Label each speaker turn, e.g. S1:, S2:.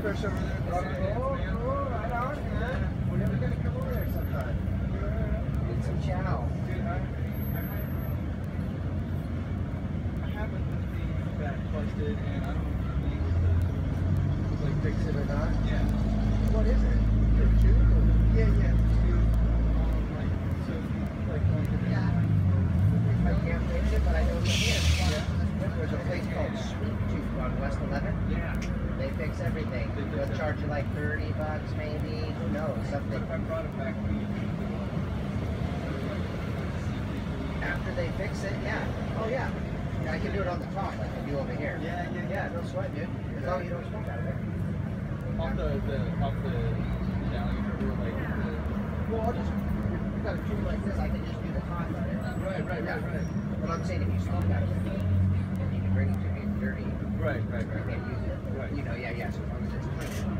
S1: on, man. We're never gonna come over there sometime. Get some chow.
S2: Dude, I, I, I haven't with the back busted, and I don't know if you need to like fix it or not. Yeah.
S1: What is it? Your tube?
S2: Yeah, yeah. Two, um, like, so, like, one to
S1: can't fix it, but I know it's here.
S2: Yeah.
S1: There's a place called Sweet Tooth on West 11.
S2: Yeah.
S1: They fix everything.
S2: They fix
S1: They'll charge you like 30 bucks, maybe. Who knows? Something.
S2: if I brought it back to you?
S1: After they fix it, yeah. Oh, yeah. Yeah I can do it on the top like I do over here.
S2: Yeah, yeah,
S1: Yeah, no sweat, dude. As long as you don't smoke out of there.
S2: Off the, the, off the, down river, like, the,
S1: Well, I'll just, you got a tube like this, I can just do the top of it.
S2: right, right, right, right.
S1: But I'm saying if you smoke out of it, you can bring it to me dirty.
S2: Right, right, right, right.
S1: can't use.
S2: Right.
S1: You know, yeah, yeah. So um,